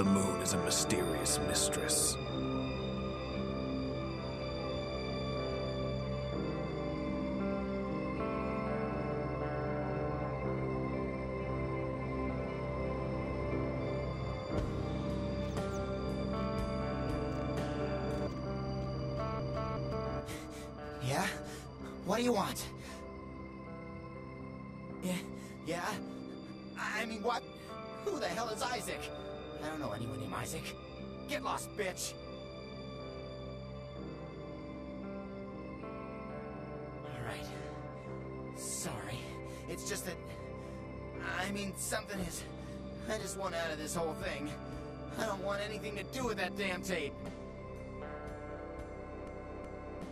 The moon is a mysterious mistress. It's just that... I mean, something is... I just want out of this whole thing. I don't want anything to do with that damn tape.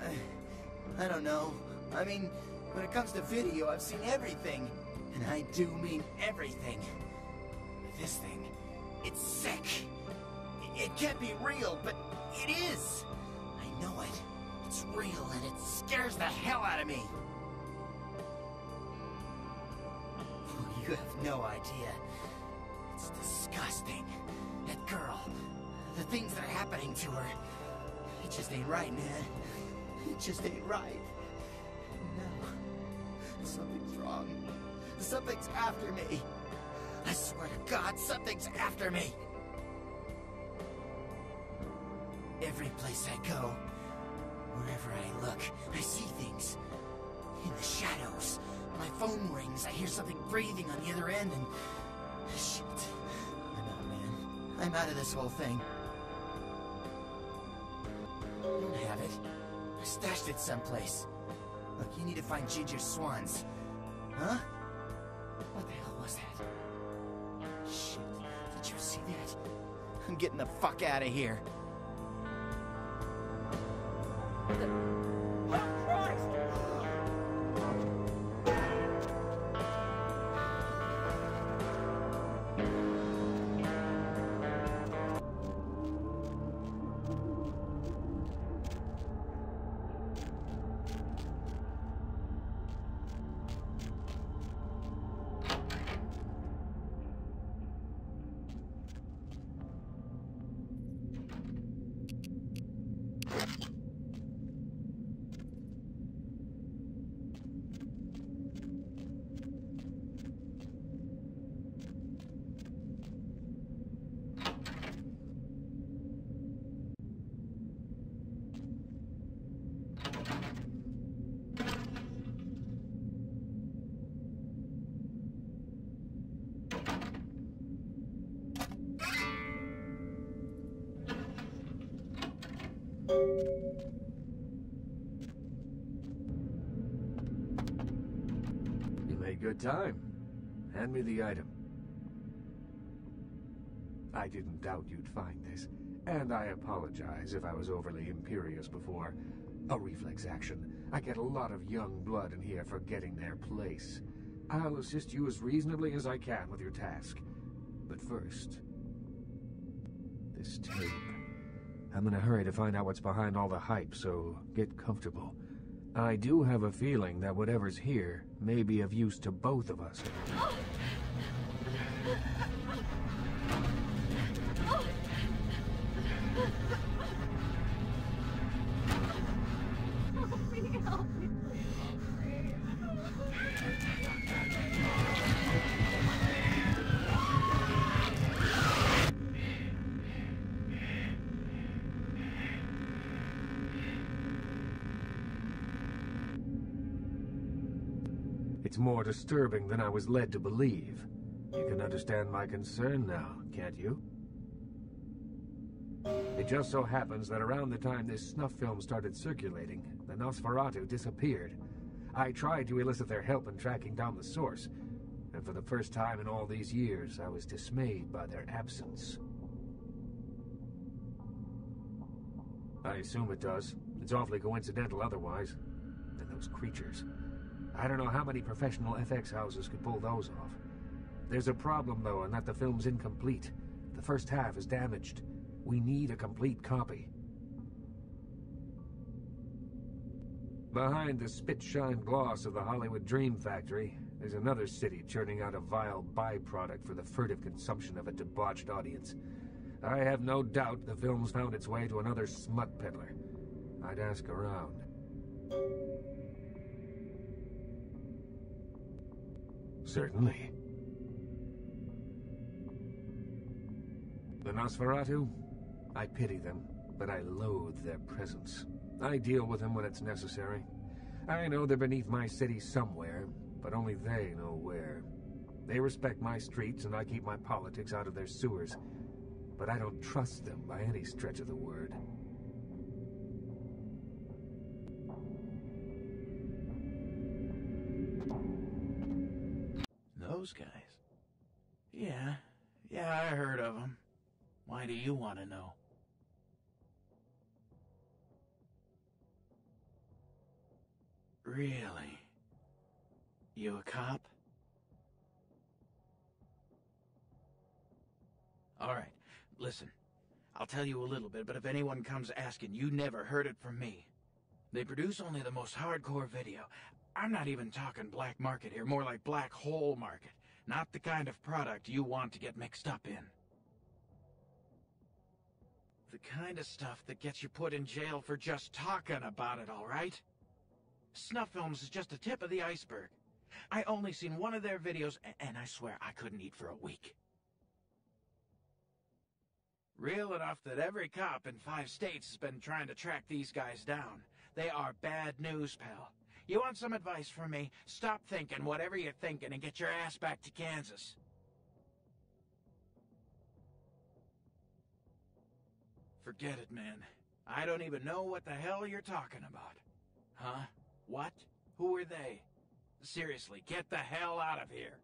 I, I don't know. I mean, when it comes to video, I've seen everything. And I do mean everything. This thing, it's sick. It, it can't be real, but it is. I know it. It's real and it scares the hell out of me. You have no idea. It's disgusting. That girl, the things that are happening to her. It just ain't right, man. It just ain't right. No. Something's wrong. Something's after me. I swear to God, something's after me. Every place I go, wherever I look, I see things. In the shadows. My phone rings, I hear something breathing on the other end, and... Shit. I'm out, man. I'm out of this whole thing. I don't have it. I stashed it someplace. Look, you need to find Ginger Swans. Huh? What the hell was that? Shit, did you see that? I'm getting the fuck out of here. You good time. Hand me the item. I didn't doubt you'd find this, and I apologize if I was overly imperious before. A reflex action. I get a lot of young blood in here forgetting their place. I'll assist you as reasonably as I can with your task. But first... This tape. I'm in a hurry to find out what's behind all the hype, so get comfortable. I do have a feeling that whatever's here may be of use to both of us. disturbing than I was led to believe. You can understand my concern now, can't you? It just so happens that around the time this snuff film started circulating, the Nosferatu disappeared. I tried to elicit their help in tracking down the source, and for the first time in all these years, I was dismayed by their absence. I assume it does. It's awfully coincidental otherwise. And those creatures. I don't know how many professional FX houses could pull those off. There's a problem, though, in that the film's incomplete. The first half is damaged. We need a complete copy. Behind the spit-shine gloss of the Hollywood Dream Factory, there's another city churning out a vile byproduct for the furtive consumption of a debauched audience. I have no doubt the film's found its way to another smut peddler. I'd ask around. Certainly. The Nosferatu? I pity them, but I loathe their presence. I deal with them when it's necessary. I know they're beneath my city somewhere, but only they know where. They respect my streets, and I keep my politics out of their sewers. But I don't trust them by any stretch of the word. Those guys? Yeah, yeah, I heard of them. Why do you want to know? Really? You a cop? Alright, listen. I'll tell you a little bit, but if anyone comes asking, you never heard it from me. They produce only the most hardcore video. I'm not even talking black market here, more like black hole market. Not the kind of product you want to get mixed up in. The kind of stuff that gets you put in jail for just talking about it, alright? Snuff films is just a tip of the iceberg. I only seen one of their videos, and I swear I couldn't eat for a week. Real enough that every cop in five states has been trying to track these guys down. They are bad news, pal. You want some advice from me? Stop thinking whatever you're thinking and get your ass back to Kansas. Forget it, man. I don't even know what the hell you're talking about. Huh? What? Who are they? Seriously, get the hell out of here.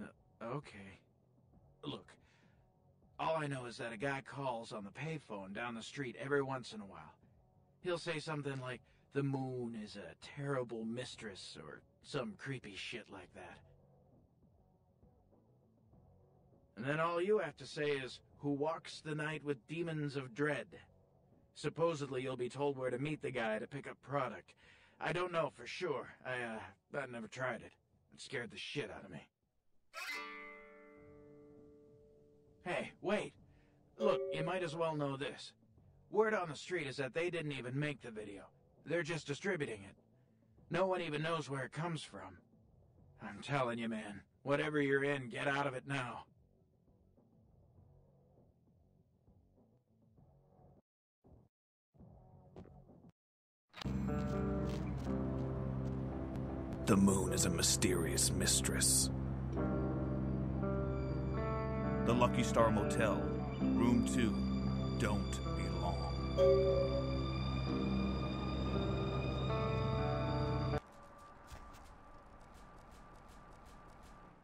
Uh, okay. Look, all I know is that a guy calls on the payphone down the street every once in a while. He'll say something like, the moon is a terrible mistress, or some creepy shit like that. And then all you have to say is, who walks the night with demons of dread. Supposedly you'll be told where to meet the guy to pick up product. I don't know for sure. I, uh, I never tried it. It scared the shit out of me. Hey, wait. Look, you might as well know this. Word on the street is that they didn't even make the video. They're just distributing it. No one even knows where it comes from. I'm telling you, man, whatever you're in, get out of it now. The moon is a mysterious mistress. The Lucky Star Motel, Room 2. Don't be.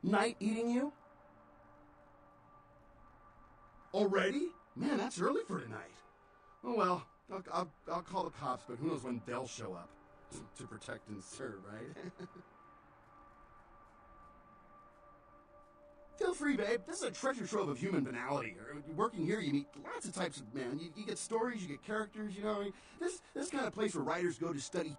Night eating you? Already? Man, that's early for tonight. Oh well, I'll, I'll, I'll call the cops, but who knows when they'll show up. to protect and serve, right? Feel free, babe. This is a treasure trove of human banality. Working here, you meet lots of types of men. You, you get stories, you get characters, you know. This this kind of place where writers go to study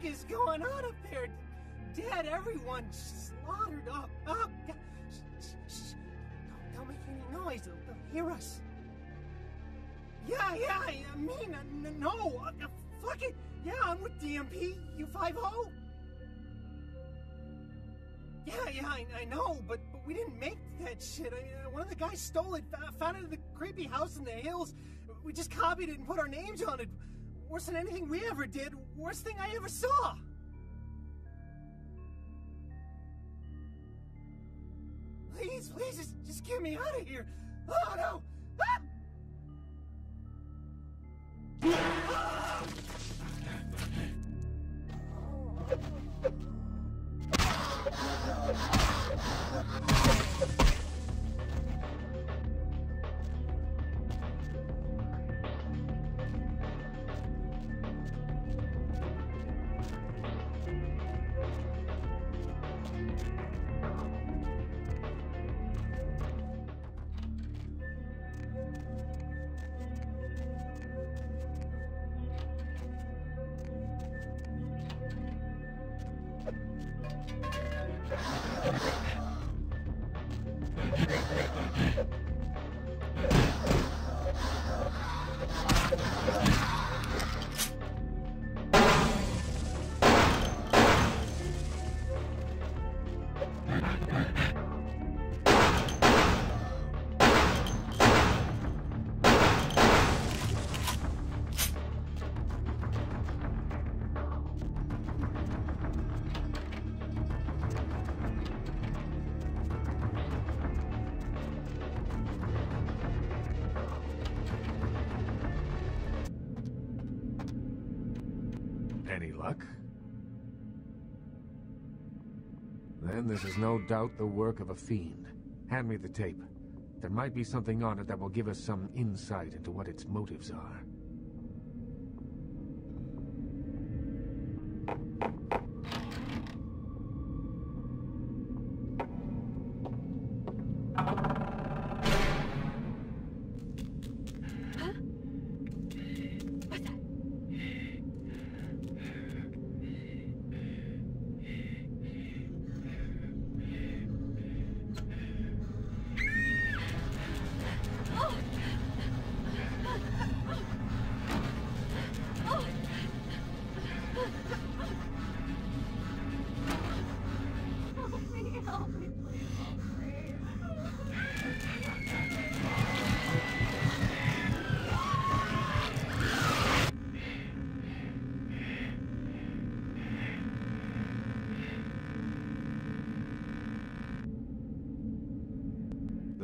the fuck is going on up there? Dead, everyone slaughtered. up. oh, God. Shh, shh, shh. Don't, don't make any noise. They'll, they'll hear us. Yeah, yeah, I mean, uh, no, uh, fuck it. Yeah, I'm with DMP. You five ho. Yeah, yeah, I, I know, but, but we didn't make that shit. I, uh, one of the guys stole it, found it in the creepy house in the hills. We just copied it and put our names on it. Worse than anything we ever did. Worst thing I ever saw. Please, please, just, just get me out of here. Oh no! Ah! Any Then this is no doubt the work of a fiend. Hand me the tape. There might be something on it that will give us some insight into what its motives are.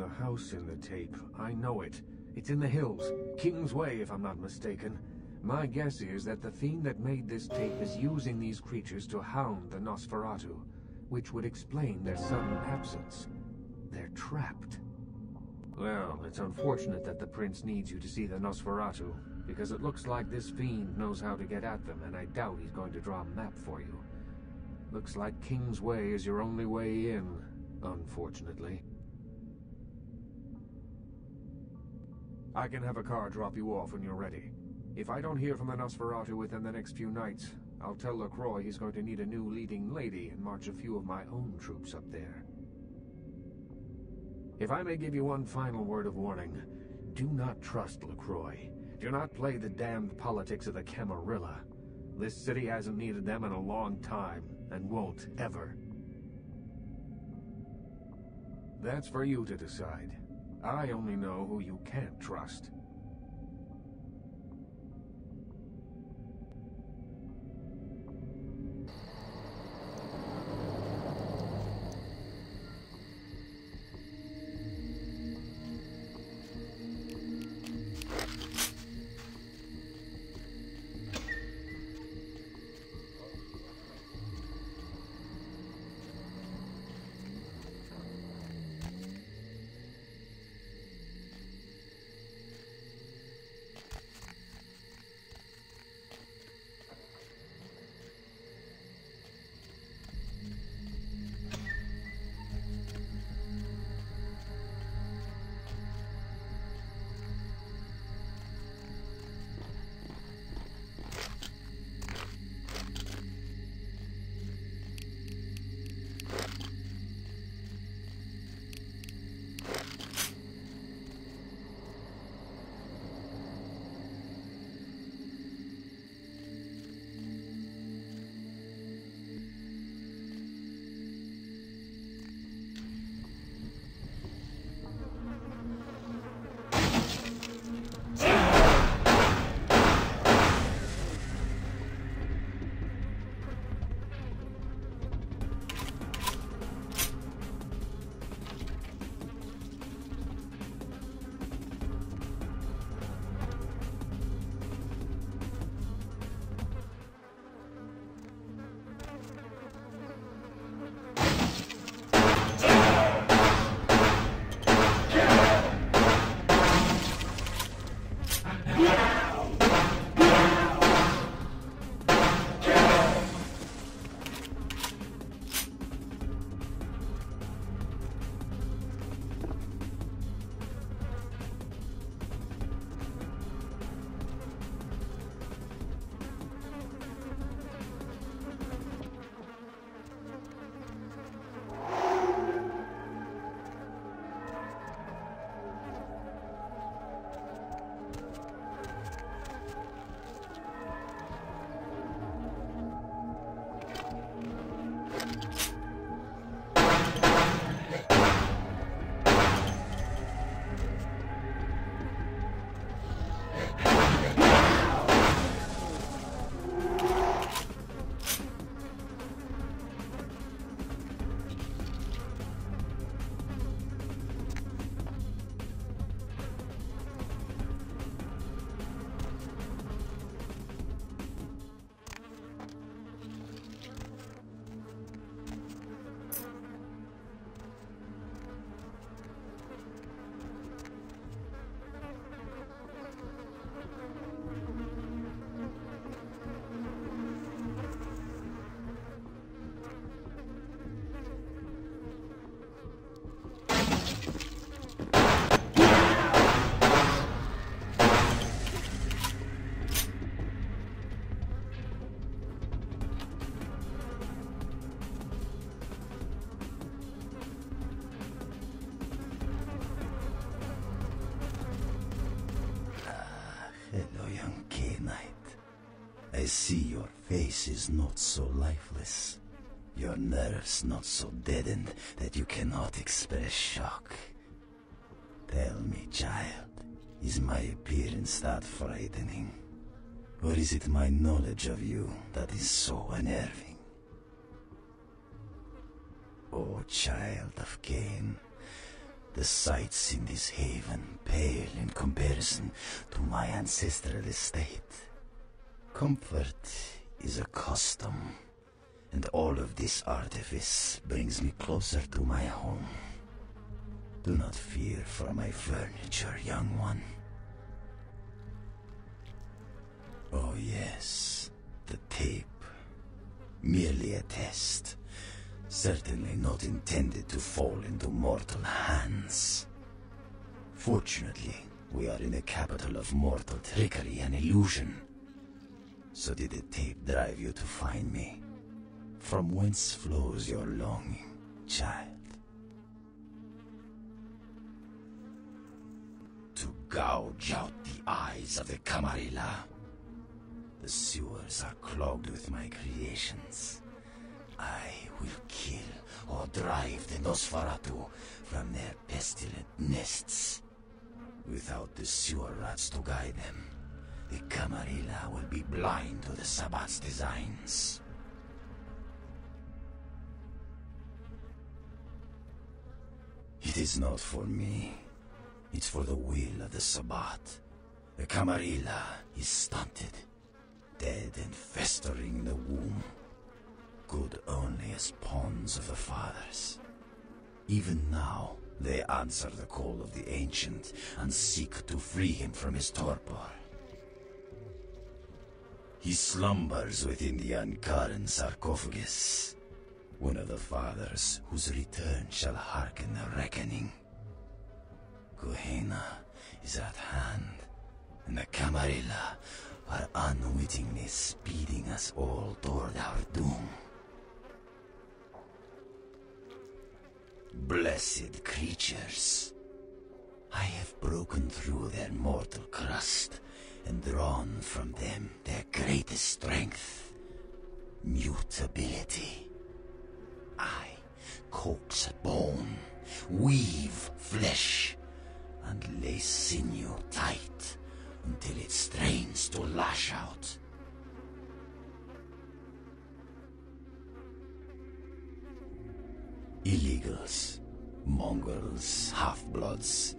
House in the tape. I know it. It's in the hills. King's Way, if I'm not mistaken. My guess is that the fiend that made this tape is using these creatures to hound the Nosferatu, which would explain their sudden absence. They're trapped. Well, it's unfortunate that the prince needs you to see the Nosferatu, because it looks like this fiend knows how to get at them, and I doubt he's going to draw a map for you. Looks like King's Way is your only way in, unfortunately. I can have a car drop you off when you're ready. If I don't hear from the Nosferatu within the next few nights, I'll tell LaCroix he's going to need a new leading lady and march a few of my own troops up there. If I may give you one final word of warning, do not trust LaCroix. Do not play the damned politics of the Camarilla. This city hasn't needed them in a long time, and won't ever. That's for you to decide. I only know who you can't trust. See your face is not so lifeless. Your nerves not so deadened that you cannot express shock. Tell me, child, is my appearance that frightening? Or is it my knowledge of you that is so unnerving? Oh, child of Cain, the sights in this haven pale in comparison to my ancestral estate. Comfort is a custom, and all of this artifice brings me closer to my home. Do not fear for my furniture, young one. Oh, yes, the tape. Merely a test. Certainly not intended to fall into mortal hands. Fortunately, we are in the capital of mortal trickery and illusion. So did the tape drive you to find me? From whence flows your longing, child? To gouge out the eyes of the Camarilla. The sewers are clogged with my creations. I will kill or drive the Nosferatu from their pestilent nests. Without the sewer rats to guide them, the Camarilla will be blind to the Sabbat's designs. It is not for me. It's for the will of the Sabbat. The Camarilla is stunted, dead and festering in the womb. Good only as pawns of the fathers. Even now, they answer the call of the ancient and seek to free him from his torpor. He slumbers within the Ankaran sarcophagus, one of the fathers whose return shall hearken the reckoning. Gehenna is at hand, and the Camarilla are unwittingly speeding us all toward our doom. Blessed creatures. I have broken through their mortal crust and drawn from them their greatest strength mutability. I coax bone, weave flesh, and lay sinew tight until it strains to lash out. Illegals, mongrels, half-bloods,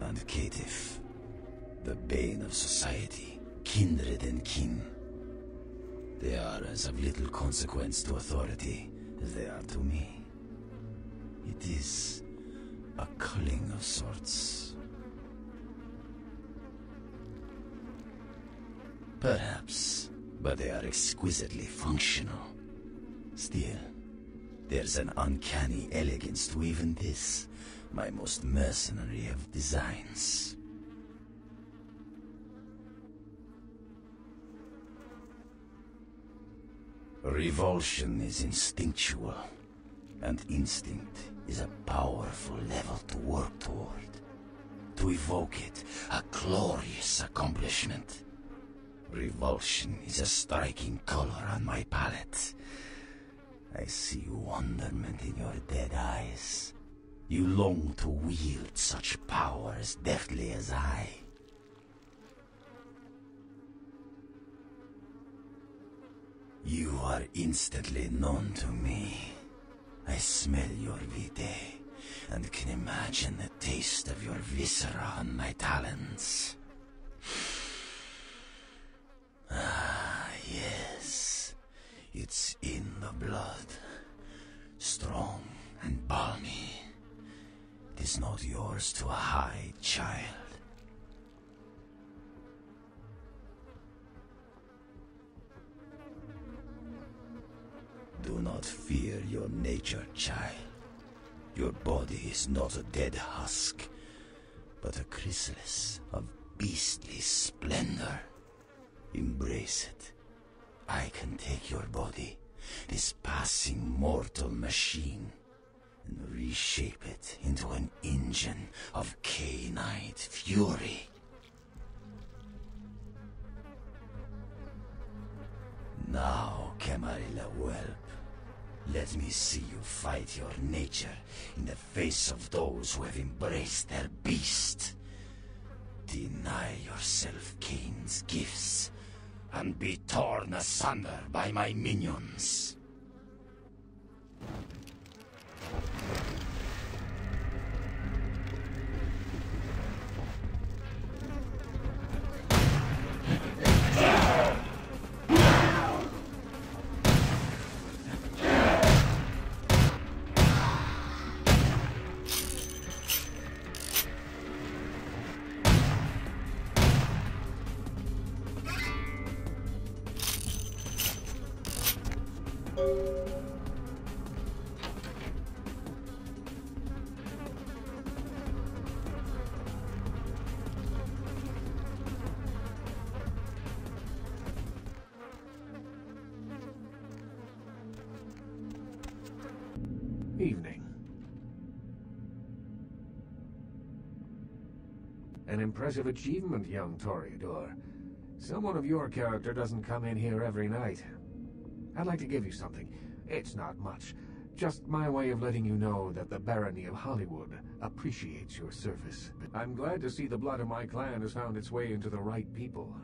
and caitiff. The bane of society, kindred and kin. They are as of little consequence to authority as they are to me. It is a culling of sorts. Perhaps, but they are exquisitely functional. Still, there's an uncanny elegance to even this, my most mercenary of designs. Revulsion is instinctual, and instinct is a powerful level to work toward. To evoke it, a glorious accomplishment. Revulsion is a striking color on my palette. I see wonderment in your dead eyes. You long to wield such power as deftly as I. You are instantly known to me. I smell your vitae and can imagine the taste of your viscera on my talons. Ah, yes. It's in the blood. Strong and balmy. It is not yours to hide, child. Do not fear your nature, child. Your body is not a dead husk, but a chrysalis of beastly splendor. Embrace it. I can take your body, this passing mortal machine, and reshape it into an engine of canine fury. Now, Camarilla whelp. Let me see you fight your nature in the face of those who have embraced their beast. Deny yourself Cain's gifts and be torn asunder by my minions. Impressive achievement, young Toreador. Someone of your character doesn't come in here every night. I'd like to give you something. It's not much. Just my way of letting you know that the Barony of Hollywood appreciates your service. I'm glad to see the blood of my clan has found its way into the right people.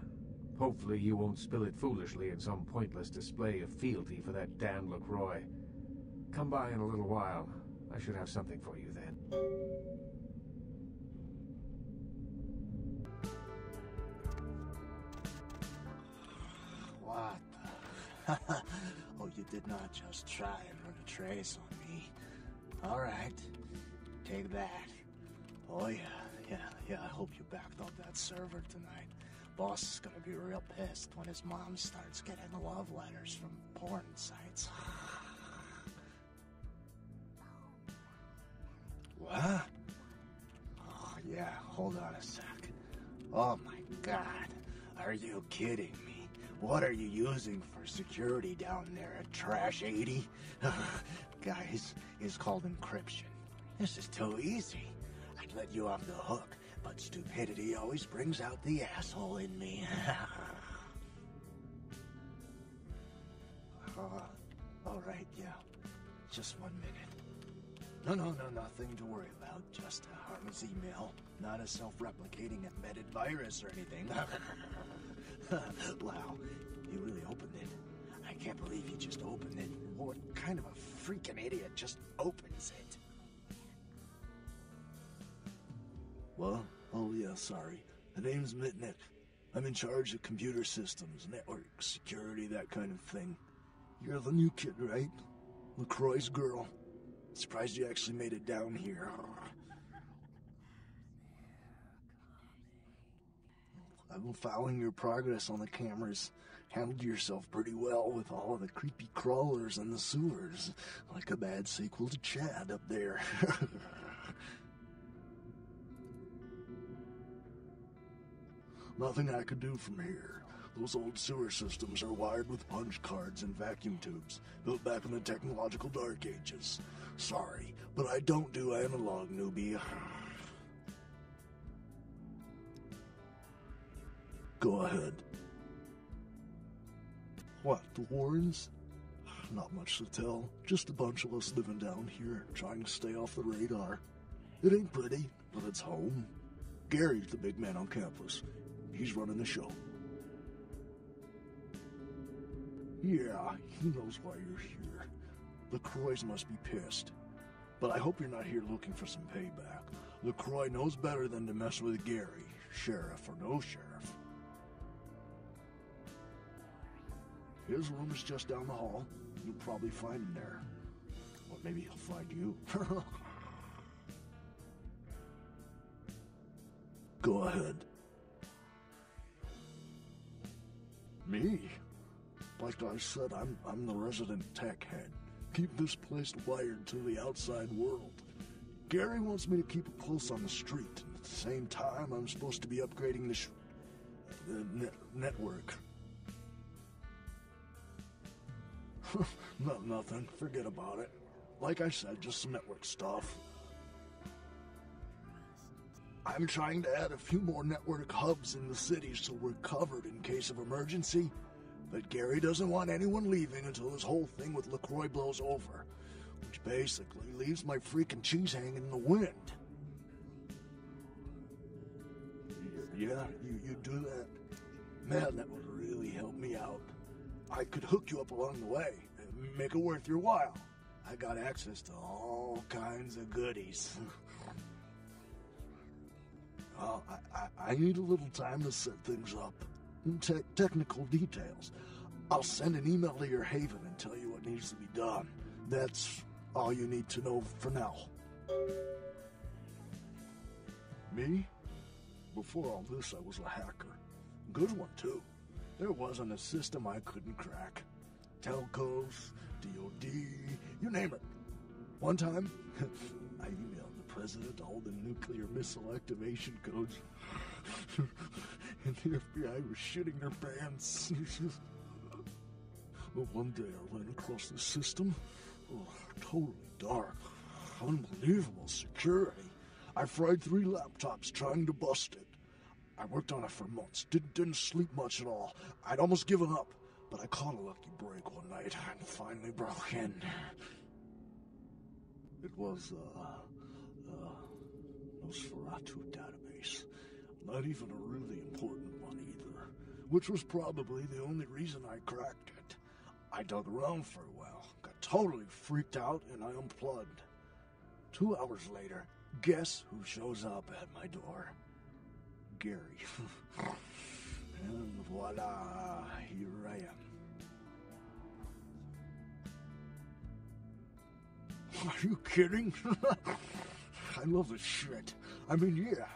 Hopefully you won't spill it foolishly in some pointless display of fealty for that Dan LaCroix. Come by in a little while. I should have something for you then. Did not just try and run a trace on me. All right, take that. Oh yeah, yeah, yeah. I hope you backed up that server tonight. Boss is gonna be real pissed when his mom starts getting love letters from porn sites. what? Oh yeah. Hold on a sec. Oh my god. Are you kidding me? What are you using for security down there at Trash 80? Guys, it's called encryption. This is too easy. I'd let you off the hook, but stupidity always brings out the asshole in me. uh, all right, yeah. Just one minute. No, no, no, nothing to worry about. Just a harmless email. Not a self-replicating embedded virus or anything. wow, you really opened it. I can't believe you just opened it. What kind of a freaking idiot just opens it? Well, oh yeah, sorry. The name's Mitnick. I'm in charge of computer systems, network security, that kind of thing. You're the new kid, right? LaCroix's girl. Surprised you actually made it down here. I've been following your progress on the cameras. Handled yourself pretty well with all of the creepy crawlers and the sewers. Like a bad sequel to Chad up there. Nothing I could do from here. Those old sewer systems are wired with punch cards and vacuum tubes, built back in the technological dark ages. Sorry, but I don't do analog, newbie. Go ahead. What, the Warrens? Not much to tell. Just a bunch of us living down here, trying to stay off the radar. It ain't pretty, but it's home. Gary's the big man on campus. He's running the show. Yeah, he knows why you're here. LaCroix must be pissed. But I hope you're not here looking for some payback. LaCroix knows better than to mess with Gary, sheriff or no sheriff. His room is just down the hall. You'll probably find him there. Or maybe he'll find you. Go ahead. Me? Like I said, I'm I'm the resident tech head. Keep this place wired to the outside world. Gary wants me to keep it close on the street, at the same time, I'm supposed to be upgrading the, the net- network. no, nothing. Forget about it. Like I said, just some network stuff. I'm trying to add a few more network hubs in the city so we're covered in case of emergency. But Gary doesn't want anyone leaving until this whole thing with LaCroix blows over. Which basically leaves my freaking cheese hanging in the wind. Yeah, you, you do that. Man, that would really help me out. I could hook you up along the way, and make it worth your while. I got access to all kinds of goodies. Uh, I, I, I need a little time to set things up. Te- technical details. I'll send an email to your haven and tell you what needs to be done. That's all you need to know for now. Me? Before all this, I was a hacker. Good one, too. There wasn't a system I couldn't crack. Telcos, DOD, you name it. One time, I emailed the president all the nuclear missile activation codes. and the FBI was shitting their pants. but one day I ran across the system. Oh, totally dark. Unbelievable security. I fried three laptops trying to bust it. I worked on it for months. Didn't, didn't sleep much at all. I'd almost given up, but I caught a lucky break one night and finally broke in. It was, uh, uh, Nosferatu database. Not even a really important one either. Which was probably the only reason I cracked it. I dug around for a while, got totally freaked out, and I unplugged. Two hours later, guess who shows up at my door? Gary. and voila, here I am. Are you kidding? I love this shit. I mean, yeah,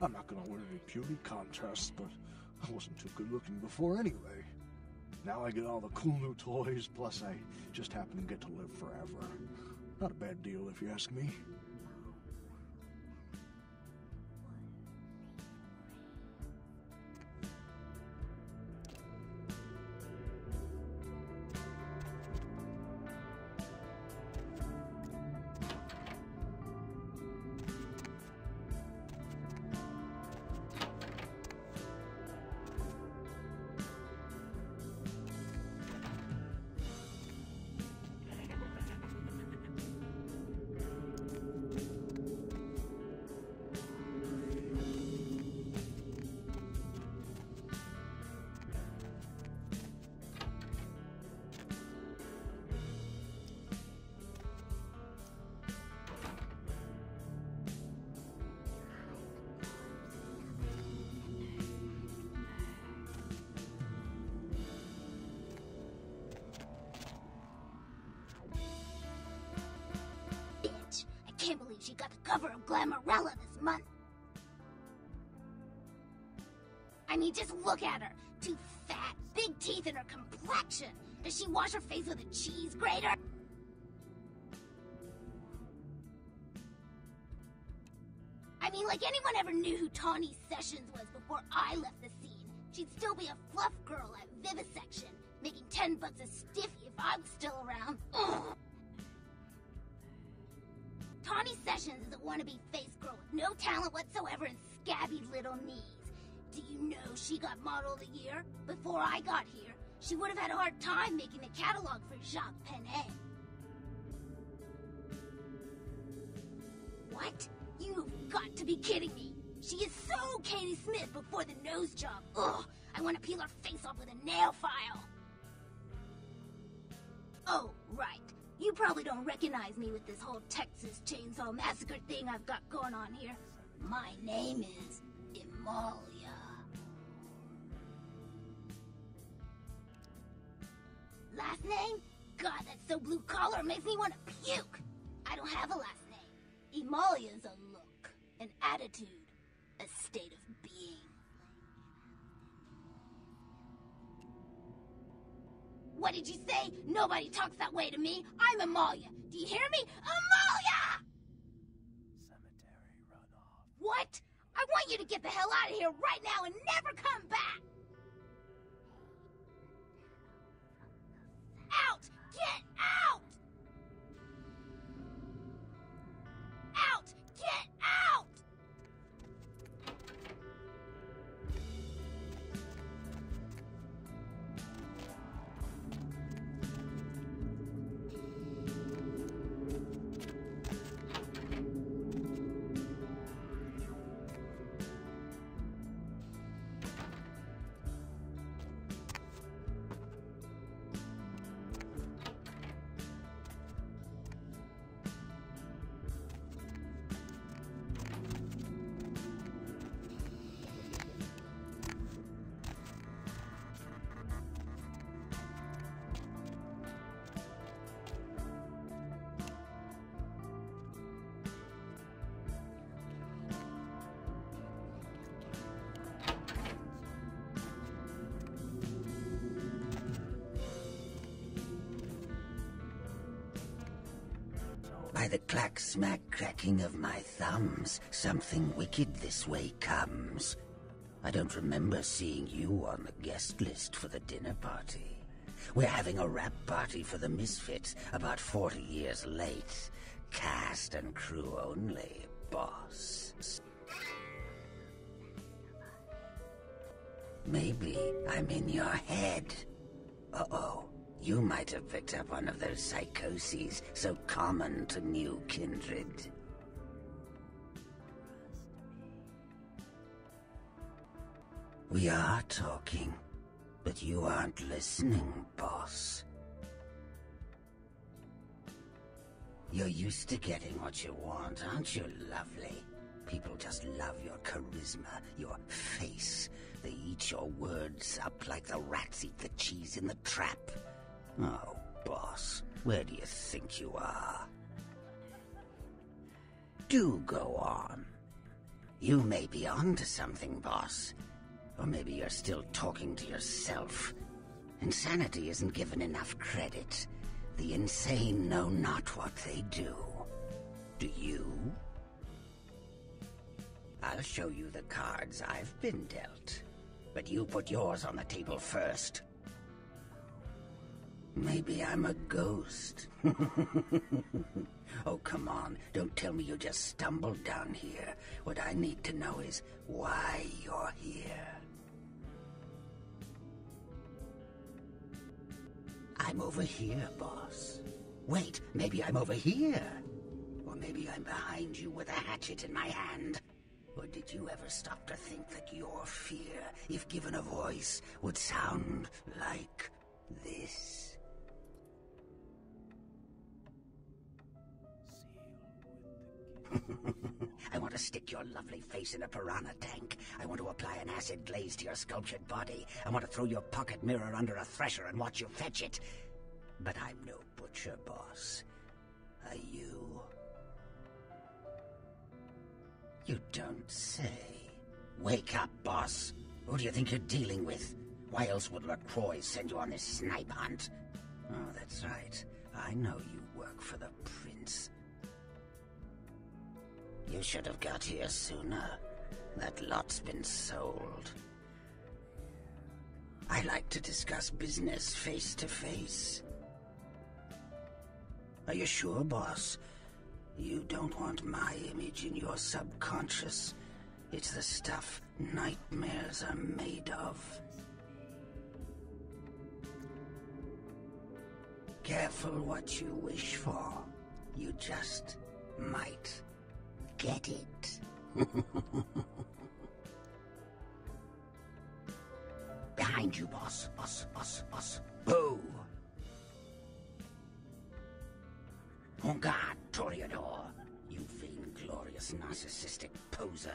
I'm not gonna win any beauty contests, but I wasn't too good looking before anyway. Now I get all the cool new toys, plus I just happen to get to live forever. Not a bad deal if you ask me. Can't believe she got the cover of Glamourella this month. I mean, just look at her. Too fat, big teeth in her complexion. Does she wash her face with a cheese grater? I mean, like anyone ever knew who Tawny Sessions was before I left the scene. She'd still be a fluff girl at Vivisection, making ten bucks a stiffy if I was still around. Ugh. Tawny Sessions is a wannabe face girl with no talent whatsoever and scabby little knees. Do you know she got Model of the Year? Before I got here, she would have had a hard time making the catalog for Jacques Penet. What? You've got to be kidding me! She is so Katie Smith before the nose job. Ugh! I want to peel her face off with a nail file. Oh, right. You probably don't recognize me with this whole Texas Chainsaw Massacre thing I've got going on here. My name is Imalia. Last name? God, that's so blue collar, makes me want to puke. I don't have a last name. Imalia's a look, an attitude, a state of What did you say? Nobody talks that way to me. I'm Imalia. Do you hear me? Imalia! Cemetery runoff. What? I want you to get the hell out of here right now and never come back! Out! Get out! Out! Get out! The clack smack cracking of my thumbs, something wicked this way comes. I don't remember seeing you on the guest list for the dinner party. We're having a rap party for the Misfits, about 40 years late. Cast and crew only, boss. Maybe I'm in your head. Uh-oh. You might have picked up one of those psychoses so common to new kindred. We are talking, but you aren't listening, boss. You're used to getting what you want, aren't you, lovely? People just love your charisma, your face. They eat your words up like the rats eat the cheese in the trap. Oh, boss, where do you think you are? Do go on. You may be onto something, boss. Or maybe you're still talking to yourself. Insanity isn't given enough credit. The insane know not what they do. Do you? I'll show you the cards I've been dealt. But you put yours on the table first. Maybe I'm a ghost. oh, come on. Don't tell me you just stumbled down here. What I need to know is why you're here. I'm over here, boss. Wait, maybe I'm over here. Or maybe I'm behind you with a hatchet in my hand. Or did you ever stop to think that your fear, if given a voice, would sound like this? I want to stick your lovely face in a piranha tank. I want to apply an acid glaze to your sculptured body. I want to throw your pocket mirror under a thresher and watch you fetch it. But I'm no butcher, boss. Are you? You don't say. Wake up, boss. Who do you think you're dealing with? Why else would LaCroix send you on this snipe hunt? Oh, that's right. I know you work for the prince. You should have got here sooner. That lot's been sold. I like to discuss business face to face. Are you sure, boss? You don't want my image in your subconscious. It's the stuff nightmares are made of. Careful what you wish for. You just might get it. Behind you, boss. Boss, boss, boss. Boo! Oh, On guard, Toreador. You vainglorious, narcissistic poser.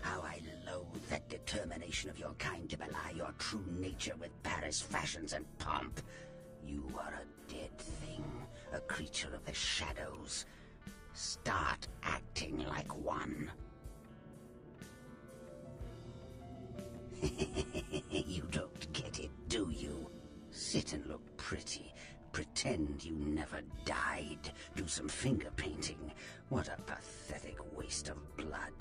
How I loathe that determination of your kind to belie your true nature with Paris fashions and pomp. You are a dead thing, a creature of the shadows. Start acting like one. you don't get it, do you? Sit and look pretty. Pretend you never died. Do some finger painting. What a pathetic waste of blood.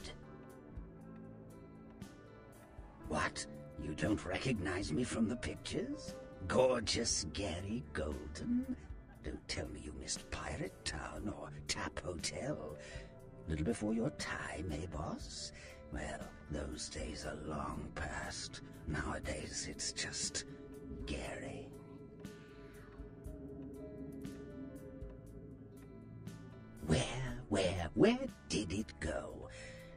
What? You don't recognize me from the pictures? Gorgeous Gary Golden? Don't tell me you missed Pirate Town or Tap Hotel. Little before your time, eh, boss? Well, those days are long past. Nowadays, it's just Gary. Where, where, where did it go?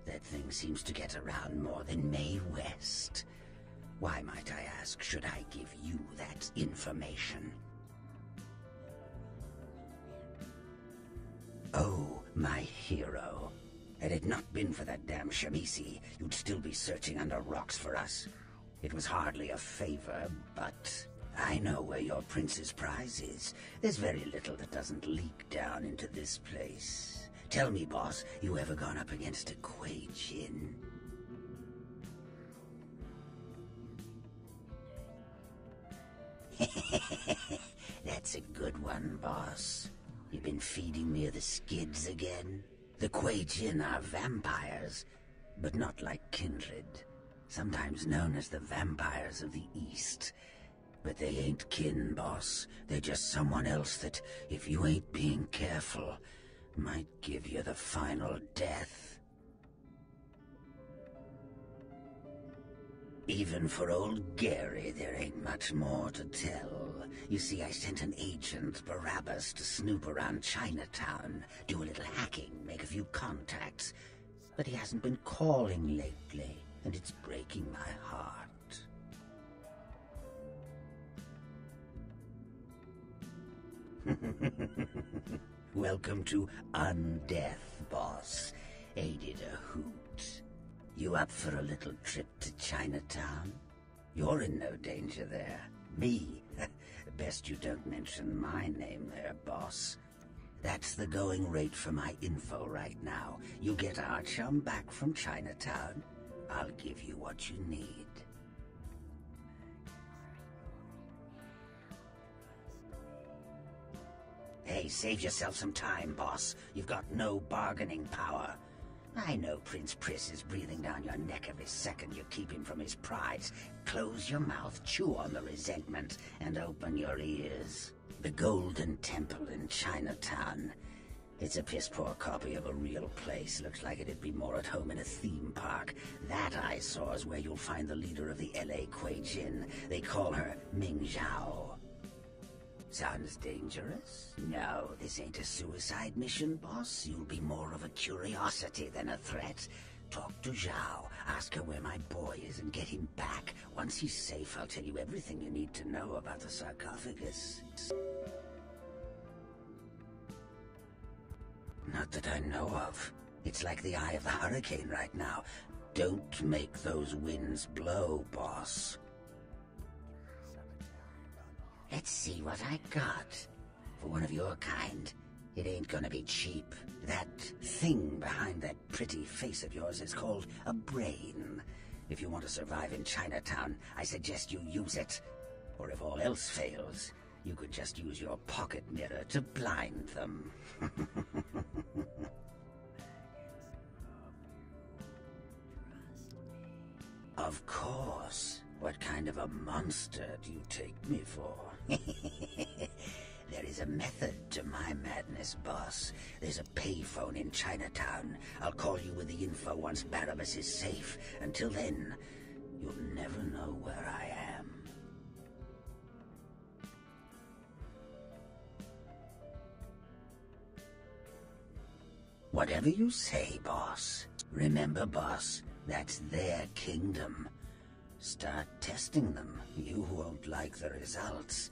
That thing seems to get around more than Mae West. Why, might I ask, should I give you that information? Oh, my hero. Had it not been for that damn Shamisi, you'd still be searching under rocks for us. It was hardly a favor, but I know where your prince's prize is. There's very little that doesn't leak down into this place. Tell me, boss, you ever gone up against a Kuei Jin? That's a good one, boss. You been feeding me the skids again? The Kuei Jin are vampires, but not like kindred. Sometimes known as the vampires of the East. But they ain't kin, boss. They're just someone else that, if you ain't being careful, might give you the final death. Even for old Gary, there ain't much more to tell. You see, I sent an agent, Barabbus, to snoop around Chinatown, do a little hacking, make a few contacts. But he hasn't been calling lately, and it's breaking my heart. Welcome to Undeath, boss. Aided a hoot. You up for a little trip to Chinatown? You're in no danger there. Me? Best you don't mention my name there, boss. That's the going rate for my info right now. You get our chum back from Chinatown, I'll give you what you need. Hey, save yourself some time, boss. You've got no bargaining power. I know Prince Priss is breathing down your neck every second you keep him from his prize. Close your mouth, chew on the resentment, and open your ears. The Golden Temple in Chinatown. It's a piss-poor copy of a real place. Looks like it'd be more at home in a theme park. That I saw is where you'll find the leader of the L.A. Kuei Jin. They call her Ming Xiao. Sounds dangerous? No, this ain't a suicide mission, boss. You'll be more of a curiosity than a threat. Talk to Xiao, ask her where my boy is, and get him back. Once he's safe, I'll tell you everything you need to know about the sarcophagus. Not that I know of. It's like the eye of the hurricane right now. Don't make those winds blow, boss. Let's see what I got. For one of your kind, it ain't gonna be cheap. That thing behind that pretty face of yours is called a brain. If you want to survive in Chinatown, I suggest you use it. Or if all else fails, you could just use your pocket mirror to blind them. of course. What kind of a monster do you take me for? there is a method to my madness, boss. There's a payphone in Chinatown. I'll call you with the info once Barabbus is safe. Until then, you'll never know where I am. Whatever you say, boss. Remember, boss, that's their kingdom. Start testing them. You won't like the results.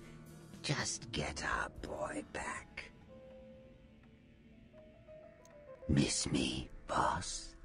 Just get our boy back. Miss me, boss?